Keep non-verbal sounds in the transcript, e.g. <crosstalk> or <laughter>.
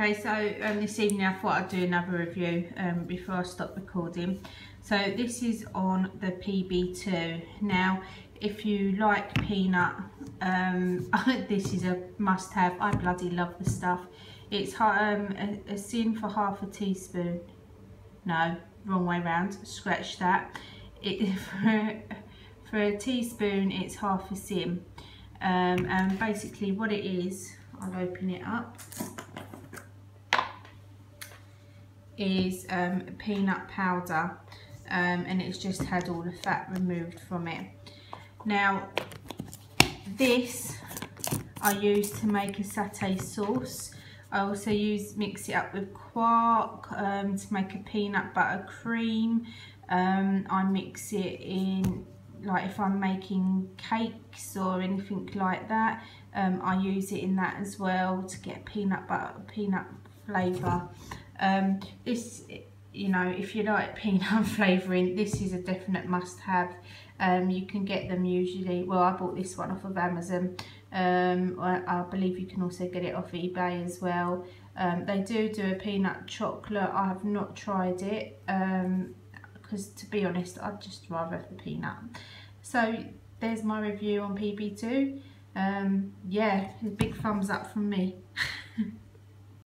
Okay, so um, this evening I thought I'd do another review um, before I stop recording. So this is on the PB2. Now, if you like peanut, um, <laughs> this is a must-have. I bloody love the stuff. It's um, a, a sin for half a teaspoon. No, wrong way round. Scratch that. It, <laughs> for, for a teaspoon, it's half a sin. Um, and basically what it is, I'll open it up is um, peanut powder um, and it's just had all the fat removed from it. Now this I use to make a satay sauce. I also use mix it up with quark um, to make a peanut butter cream. Um, I mix it in like if I'm making cakes or anything like that um, I use it in that as well to get peanut butter peanut flavour um, this, you know, if you like peanut <laughs> flavouring, this is a definite must-have. Um, you can get them usually, well, I bought this one off of Amazon. Um, I, I, believe you can also get it off eBay as well. Um, they do do a peanut chocolate. I have not tried it because, um, to be honest, I'd just rather have the peanut. So there's my review on PB2. Um, yeah, big thumbs up from me. <laughs>